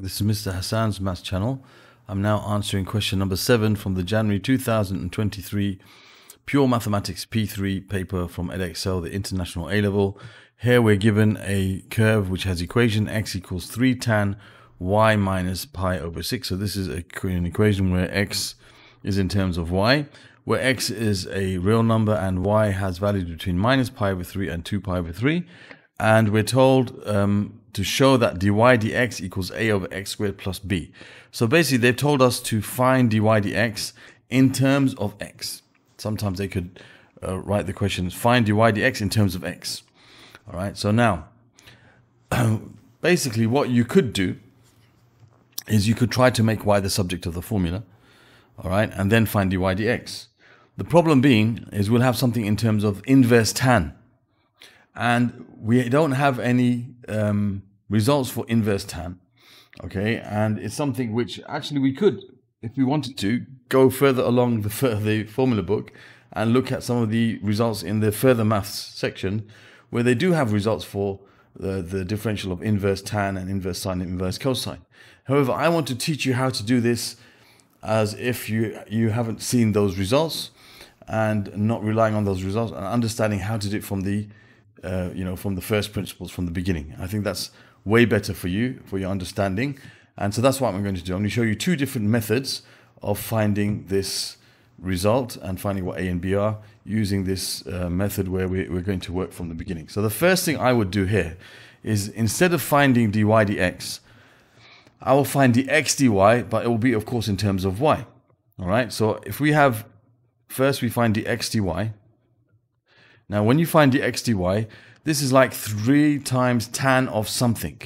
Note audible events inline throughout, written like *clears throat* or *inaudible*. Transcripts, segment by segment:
This is Mr. Hassaan's Maths channel. I'm now answering question number seven from the January 2023 Pure Mathematics P3 paper from Edexcel, the International A level. Here we're given a curve which has equation x equals 3 tan y minus pi over 6. So this is an equation where x is in terms of y, where x is a real number and y has values between minus pi over 3 and 2 pi over 3. And we're told um, to show that dy dx equals a over x squared plus b. So basically, they've told us to find dy dx in terms of x. Sometimes they could uh, write the question, find dy dx in terms of x. All right, so now, *clears throat* basically, what you could do is you could try to make y the subject of the formula, all right, and then find dy dx. The problem being is we'll have something in terms of inverse tan and we don't have any um, results for inverse tan. Okay, and it's something which actually we could, if we wanted to, go further along the, the formula book and look at some of the results in the further maths section, where they do have results for the, the differential of inverse tan and inverse sine and inverse cosine. However, I want to teach you how to do this as if you you haven't seen those results and not relying on those results and understanding how to do it from the uh, you know, from the first principles from the beginning. I think that's way better for you, for your understanding. And so that's what I'm going to do. I'm going to show you two different methods of finding this result and finding what A and B are using this uh, method where we, are going to work from the beginning. So the first thing I would do here is instead of finding dy dx, I will find dx dy, but it will be, of course, in terms of y. All right. So if we have, first we find dx dy, now, when you find dx dy, this is like three times tan of something.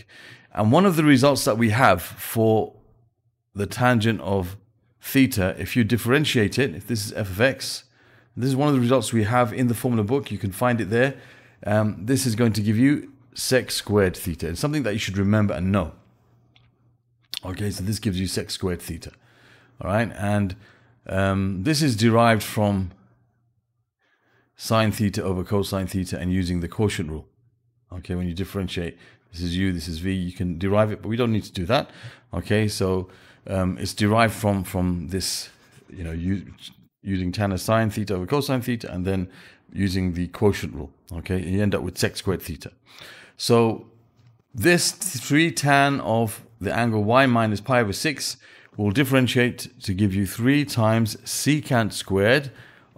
And one of the results that we have for the tangent of theta, if you differentiate it, if this is f of x, this is one of the results we have in the formula book. You can find it there. Um, this is going to give you sec squared theta. It's something that you should remember and know. Okay, so this gives you sec squared theta. All right, and um, this is derived from sine theta over cosine theta and using the quotient rule. Okay, when you differentiate, this is u, this is v, you can derive it, but we don't need to do that. Okay, so um, it's derived from from this, you know, using tan as sine theta over cosine theta, and then using the quotient rule. Okay, you end up with sec squared theta. So this 3 tan of the angle y minus pi over 6 will differentiate to give you 3 times secant squared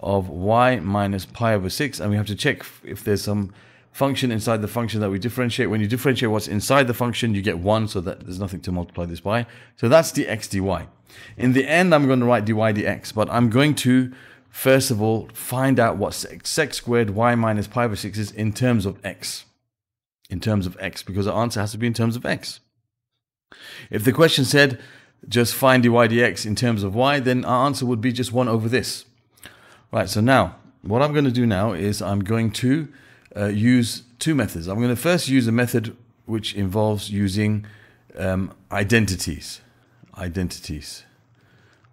of y minus pi over 6 and we have to check if there's some function inside the function that we differentiate. When you differentiate what's inside the function, you get 1, so that there's nothing to multiply this by. So that's dx dy. In the end, I'm going to write dy dx, but I'm going to, first of all, find out what sec squared y minus pi over 6 is in terms of x. In terms of x, because our answer has to be in terms of x. If the question said, just find dy dx in terms of y, then our answer would be just 1 over this. Right, so now, what I'm going to do now is I'm going to uh, use two methods. I'm going to first use a method which involves using um, identities. Identities.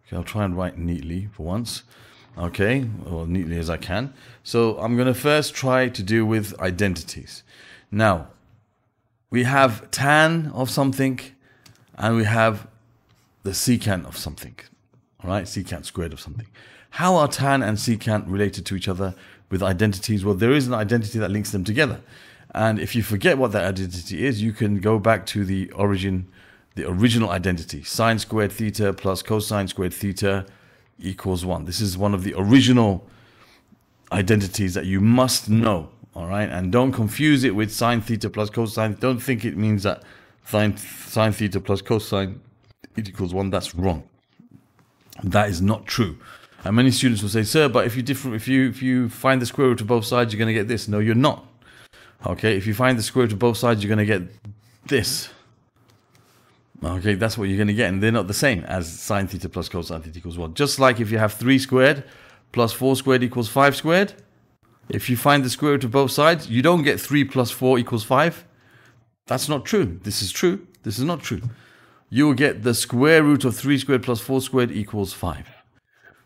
Okay, I'll try and write neatly for once. Okay, or neatly as I can. So I'm going to first try to deal with identities. Now, we have tan of something and we have the secant of something. All right, secant squared of something. How are tan and secant related to each other with identities? Well, there is an identity that links them together. And if you forget what that identity is, you can go back to the origin, the original identity. Sine squared theta plus cosine squared theta equals 1. This is one of the original identities that you must know. All right. And don't confuse it with sine theta plus cosine. Don't think it means that sine, sine theta plus cosine equals 1. That's wrong. That is not true. And many students will say, "Sir, but if you different, if you if you find the square root of both sides, you're going to get this." No, you're not. Okay, if you find the square root of both sides, you're going to get this. Okay, that's what you're going to get, and they're not the same as sine theta plus cosine theta equals one. Just like if you have three squared plus four squared equals five squared, if you find the square root of both sides, you don't get three plus four equals five. That's not true. This is true. This is not true. You will get the square root of three squared plus four squared equals five.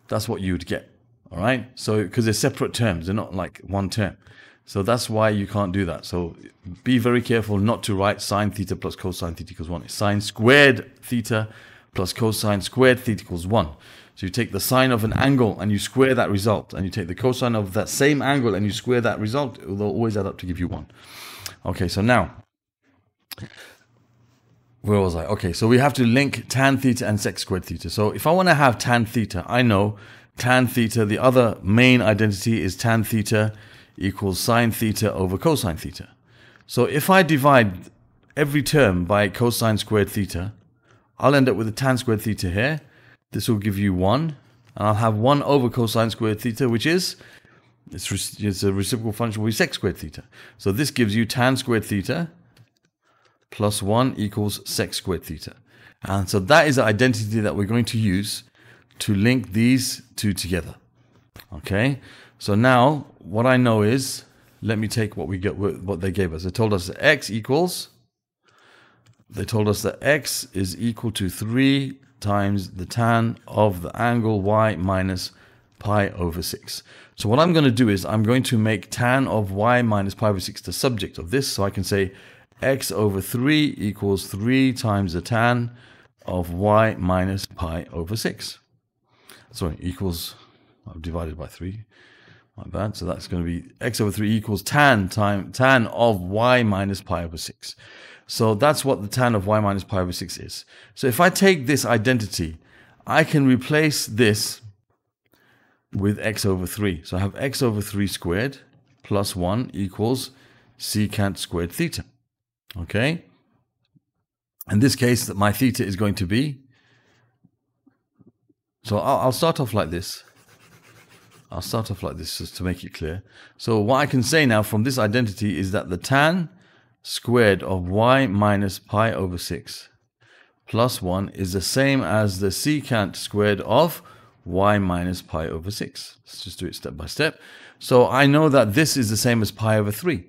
That's what you would get. All right. So, because they're separate terms, they're not like one term. So that's why you can't do that. So be very careful not to write sine theta plus cosine theta equals 1. It's sine squared theta plus cosine squared theta equals 1. So you take the sine of an angle and you square that result. And you take the cosine of that same angle and you square that result. Will always add up to give you 1. Okay, so now, where was I? Okay, so we have to link tan theta and sec squared theta. So if I want to have tan theta, I know tan theta, the other main identity is tan theta equals sine theta over cosine theta. So if I divide every term by cosine squared theta, I'll end up with a tan squared theta here. This will give you 1. And I'll have 1 over cosine squared theta, which is it's, it's a reciprocal function with sec squared theta. So this gives you tan squared theta plus 1 equals sec squared theta. And so that is the identity that we're going to use to link these two together. Okay, so now what I know is, let me take what we get, what they gave us. They told us that x equals, they told us that x is equal to 3 times the tan of the angle y minus pi over 6. So what I'm going to do is I'm going to make tan of y minus pi over 6 the subject of this. So I can say x over 3 equals 3 times the tan of y minus pi over 6 sorry, equals, I've divided by 3. My bad. So that's going to be x over 3 equals tan time tan of y minus pi over 6. So that's what the tan of y minus pi over 6 is. So if I take this identity, I can replace this with x over 3. So I have x over 3 squared plus 1 equals secant squared theta. Okay? In this case, that my theta is going to be so I'll, I'll start off like this. I'll start off like this just to make it clear. So what I can say now from this identity is that the tan squared of y minus pi over 6 plus 1 is the same as the secant squared of y minus pi over 6. Let's just do it step by step. So I know that this is the same as pi over 3.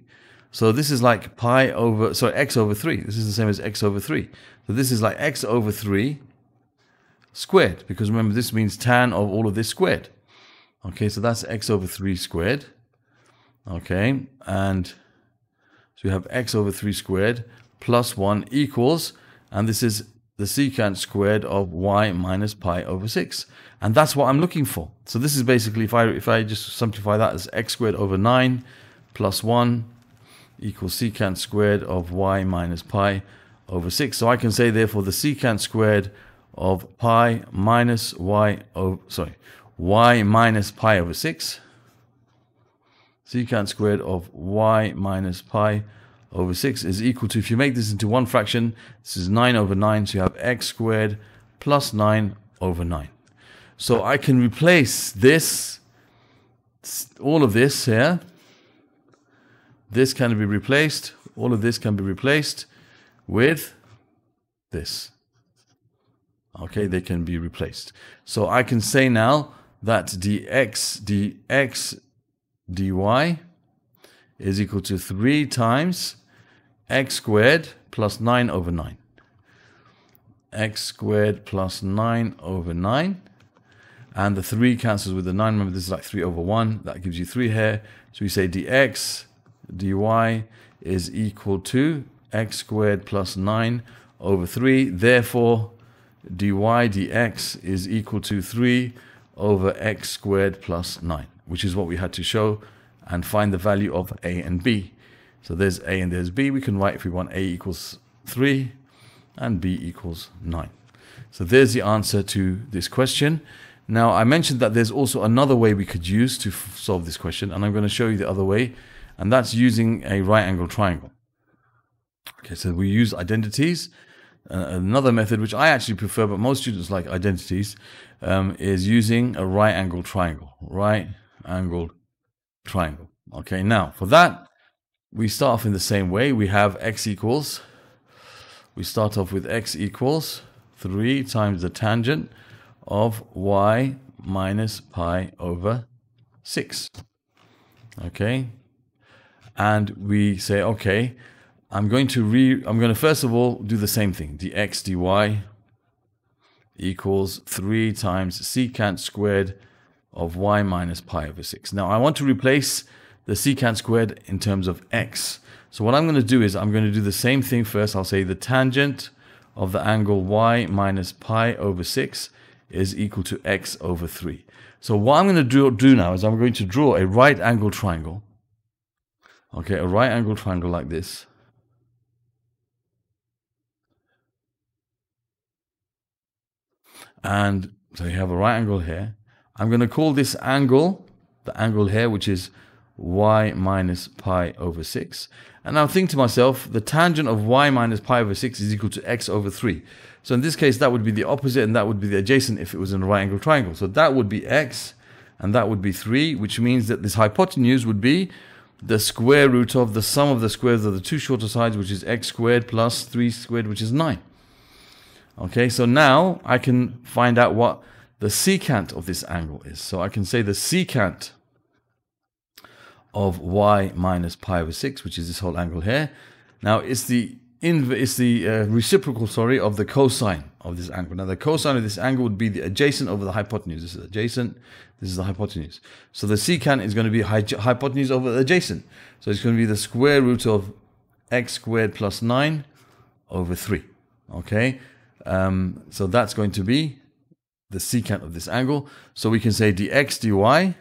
So this is like pi over, sorry, x over 3. This is the same as x over 3. So this is like x over 3 squared, because remember this means tan of all of this squared. Okay, so that's x over 3 squared. Okay, and so we have x over 3 squared plus 1 equals, and this is the secant squared of y minus pi over 6. And that's what I'm looking for. So this is basically, if I, if I just simplify that as x squared over 9 plus 1 equals secant squared of y minus pi over 6. So I can say, therefore, the secant squared of pi minus y over, sorry, y minus pi over 6. Secant squared of y minus pi over 6 is equal to, if you make this into one fraction, this is 9 over 9, so you have x squared plus 9 over 9. So I can replace this, all of this here, this can be replaced, all of this can be replaced with this okay, they can be replaced. So I can say now that dx dx dy is equal to 3 times x squared plus 9 over 9. x squared plus 9 over 9. And the 3 cancels with the 9. Remember, this is like 3 over 1. That gives you 3 here. So we say dx dy is equal to x squared plus 9 over 3. Therefore, dy dx is equal to 3 over x squared plus 9, which is what we had to show and find the value of a and b. So there's a and there's b. We can write if we want a equals 3 and b equals 9. So there's the answer to this question. Now, I mentioned that there's also another way we could use to solve this question, and I'm going to show you the other way, and that's using a right angle triangle. Okay, so we use identities uh, another method, which I actually prefer, but most students like identities, um, is using a right angle triangle. Right angle triangle. Okay, now for that, we start off in the same way. We have x equals, we start off with x equals 3 times the tangent of y minus pi over 6. Okay, and we say, okay, I'm going to re I'm going to first of all do the same thing. dx dy equals 3 times secant squared of y minus pi over 6. Now I want to replace the secant squared in terms of x. So what I'm going to do is I'm going to do the same thing first. I'll say the tangent of the angle y minus pi over 6 is equal to x over 3. So what I'm going to do, do now is I'm going to draw a right angle triangle. Okay, a right angle triangle like this. And so you have a right angle here. I'm going to call this angle, the angle here, which is y minus pi over 6. And I'll think to myself, the tangent of y minus pi over 6 is equal to x over 3. So in this case, that would be the opposite and that would be the adjacent if it was in a right angle triangle. So that would be x and that would be 3, which means that this hypotenuse would be the square root of the sum of the squares of the two shorter sides, which is x squared plus 3 squared, which is 9. Okay, so now I can find out what the secant of this angle is. So I can say the secant of y minus pi over 6, which is this whole angle here. Now it's the inv- it's the uh, reciprocal, sorry, of the cosine of this angle. Now the cosine of this angle would be the adjacent over the hypotenuse. This is adjacent, this is the hypotenuse. So the secant is going to be hy- hypotenuse over the adjacent. So it's going to be the square root of x squared plus 9 over 3. Okay, um, so that's going to be the secant of this angle. So we can say dx dy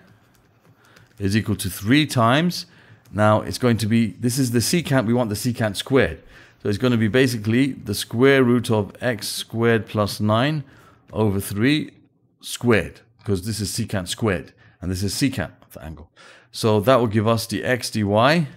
is equal to 3 times. Now it's going to be, this is the secant, we want the secant squared. So it's going to be basically the square root of x squared plus 9 over 3 squared, because this is secant squared, and this is secant of the angle. So that will give us dx dy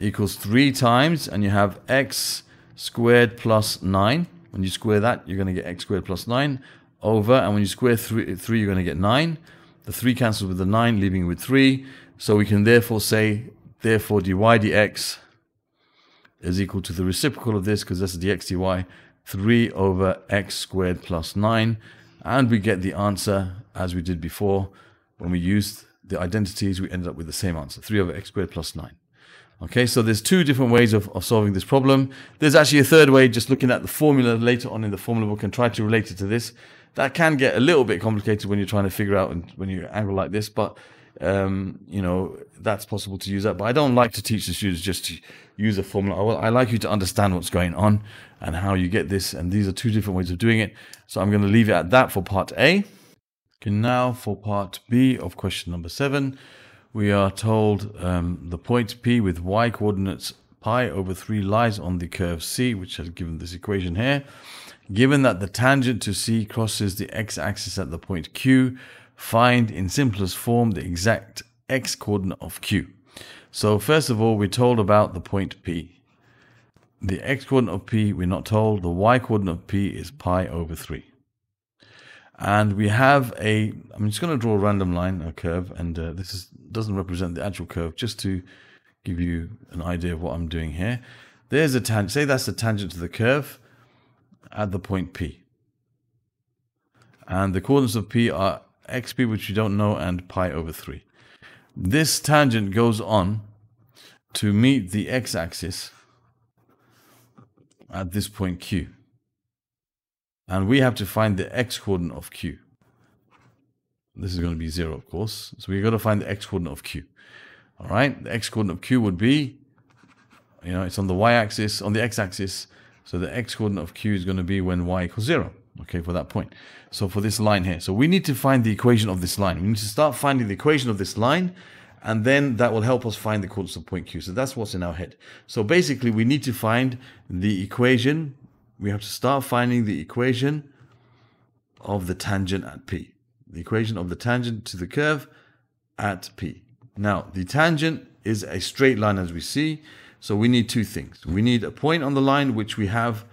equals 3 times, and you have x squared plus 9. When you square that, you're going to get x squared plus 9 over, and when you square 3, three you're going to get 9. The 3 cancels with the 9, leaving with 3. So we can therefore say, therefore dy dx is equal to the reciprocal of this, because this is dx dy, 3 over x squared plus 9. And we get the answer as we did before. When we used the identities, we ended up with the same answer, 3 over x squared plus 9. Okay, so there's two different ways of, of solving this problem. There's actually a third way, just looking at the formula later on in the formula book and try to relate it to this. That can get a little bit complicated when you're trying to figure out and when you angle like this, but um, you know, that's possible to use that. But I don't like to teach the students just to use a formula. I, like you to understand what's going on and how you get this. And these are two different ways of doing it. So I'm going to leave it at that for part A. Okay, now for part B of question number seven we are told um, the point P with y coordinates pi over 3 lies on the curve C, which has given this equation here. Given that the tangent to C crosses the x-axis at the point Q, find in simplest form the exact x coordinate of Q. So first of all, we're told about the point P. The x coordinate of P, we're not told. The y coordinate of P is pi over 3. And we have a, I'm just going to draw a random line, a curve, and uh, this is, doesn't represent the actual curve, just to give you an idea of what I'm doing here. There's a tangent, say that's the tangent to the curve at the point P. And the coordinates of P are xp, which you don't know, and pi over 3. This tangent goes on to meet the x-axis at this point Q. And we have to find the x coordinate of q. This is going to be 0, of course. So we've got to find the x coordinate of q. All right, the x coordinate of q would be, you know, it's on the y-axis, on the x-axis. So the x coordinate of q is going to be when y equals 0, okay, for that point. So for this line here. So we need to find the equation of this line. We need to start finding the equation of this line, and then that will help us find the coordinates of point q. So that's what's in our head. So basically, we need to find the equation we have to start finding the equation of the tangent at P. The equation of the tangent to the curve at P. Now, the tangent is a straight line as we see. So we need two things. We need a point on the line, which we have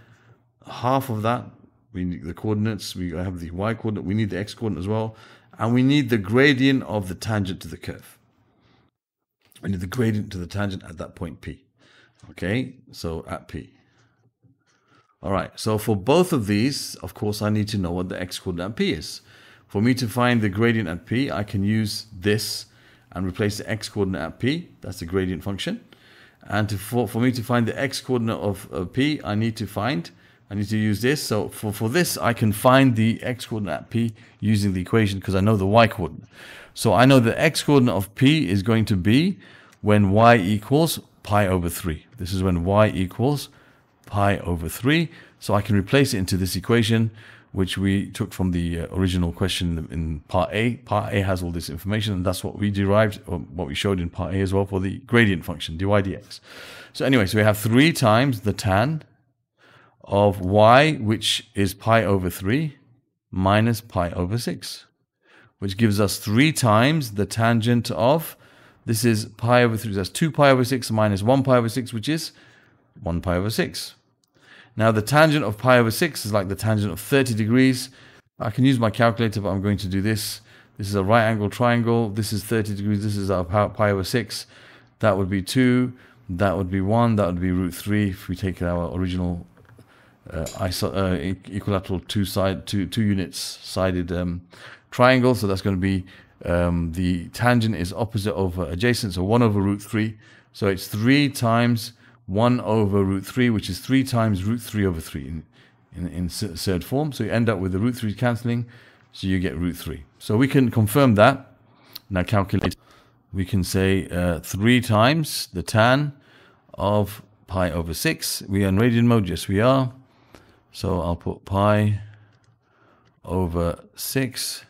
half of that. We need the coordinates. We have the y coordinate. We need the x coordinate as well. And we need the gradient of the tangent to the curve. We need the gradient to the tangent at that point P. Okay, so at P. All right, so for both of these, of course, I need to know what the x coordinate at p is. For me to find the gradient at p, I can use this and replace the x coordinate at p. That's the gradient function. And to, for, for me to find the x coordinate of, of p, I need to find I need to use this. So for, for this, I can find the x coordinate at P using the equation because I know the y coordinate. So I know the x coordinate of P is going to be when y equals pi over 3. This is when y equals pi over 3. So I can replace it into this equation, which we took from the uh, original question in part A. Part A has all this information, and that's what we derived, or what we showed in part A as well for the gradient function, dy dx. So anyway, so we have 3 times the tan of y, which is pi over 3, minus pi over 6, which gives us 3 times the tangent of this is pi over 3. so That's 2 pi over 6 minus 1 pi over 6, which is 1 pi over 6. Now the tangent of pi over 6 is like the tangent of 30 degrees. I can use my calculator, but I'm going to do this. This is a right angle triangle. This is 30 degrees. This is our pi over 6. That would be 2. That would be 1. That would be root 3 if we take our original uh, iso uh, equilateral two side two two units sided um, triangle. So that's going to be um, the tangent is opposite over adjacent, so 1 over root 3. So it's 3 times 1 over root 3, which is 3 times root 3 over 3 in, in, in third form. So you end up with the root 3 cancelling, so you get root 3. So we can confirm that. Now calculate. We can say uh, 3 times the tan of pi over 6. We are in radian mode, yes we are. So I'll put pi over 6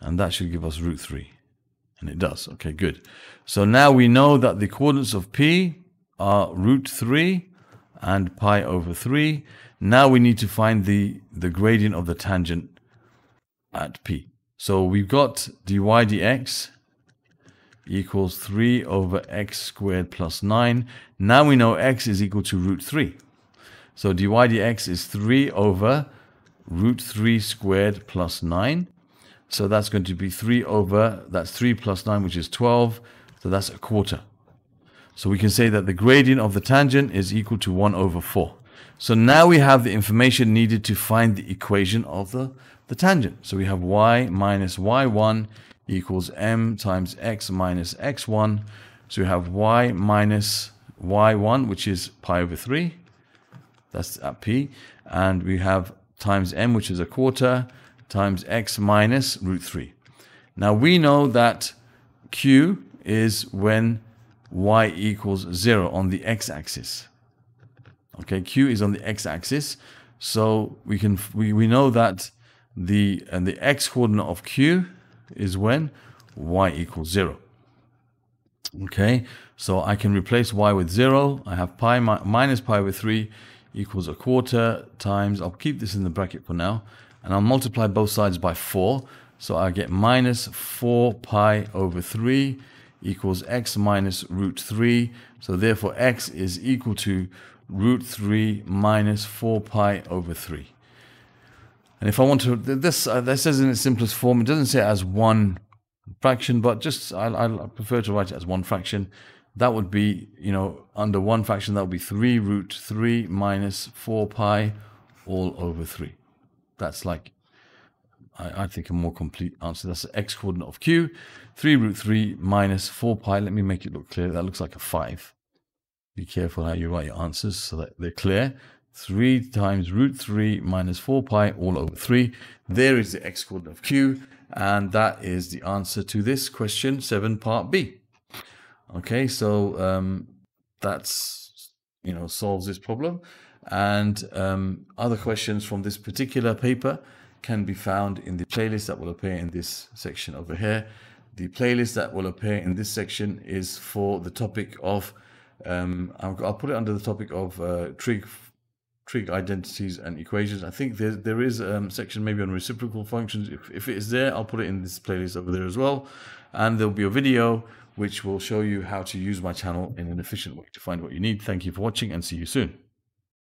and that should give us root 3. And it does. Okay, good. So now we know that the coordinates of P are root 3 and pi over 3. Now we need to find the, the gradient of the tangent at P. So we've got dy dx equals 3 over x squared plus 9. Now we know x is equal to root 3. So dy dx is 3 over root 3 squared plus 9. So that's going to be 3 over, that's 3 plus 9, which is 12. So that's a quarter. So we can say that the gradient of the tangent is equal to 1 over 4. So now we have the information needed to find the equation of the, the tangent. So we have y minus y1 equals m times x minus x1. So we have y minus y1, which is pi over 3. That's at p. And we have times m, which is a quarter times x minus root 3. Now we know that q is when y equals 0 on the x-axis. Okay, q is on the x-axis. So we can we, we know that the and the x coordinate of q is when y equals 0. Okay, so I can replace y with 0. I have pi mi minus pi over 3 equals a quarter times, I'll keep this in the bracket for now, and I'll multiply both sides by 4. So I get minus 4 pi over 3 equals x minus root 3. So therefore x is equal to root 3 minus 4 pi over 3. And if I want to, this, uh, this says in its simplest form, it doesn't say it as one fraction, but just I, I prefer to write it as one fraction. That would be, you know, under one fraction, that would be 3 root 3 minus 4 pi all over 3. That's like, I, I think, a more complete answer. That's the x coordinate of q. 3 root 3 minus 4 pi. Let me make it look clear. That looks like a 5. Be careful how you write your answers so that they're clear. 3 times root 3 minus 4 pi all over 3. There is the x coordinate of q. And that is the answer to this question 7 part B. Okay, so um, that's, you know, solves this problem. And um, other questions from this particular paper can be found in the playlist that will appear in this section over here. The playlist that will appear in this section is for the topic of, um, I'll, put it under the topic of uh, trig, trig identities and equations. I think there, there is a um, section maybe on reciprocal functions. If, if it is there, I'll put it in this playlist over there as well. And there'll be a video which will show you how to use my channel in an efficient way to find what you need. Thank you for watching and see you soon.